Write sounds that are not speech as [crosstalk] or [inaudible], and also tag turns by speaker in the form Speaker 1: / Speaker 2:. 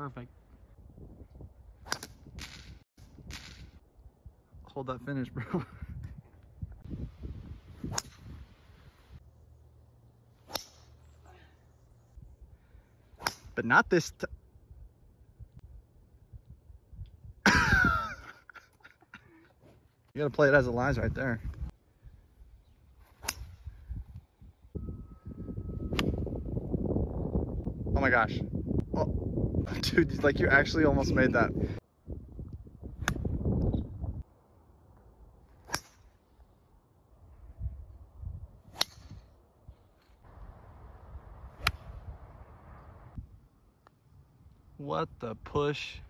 Speaker 1: Perfect.
Speaker 2: Hold that finish, bro. [laughs] but not this. [laughs] You gotta play it as it lies right there. Oh my gosh. Oh, [laughs] dude, like you actually almost made that. What the push?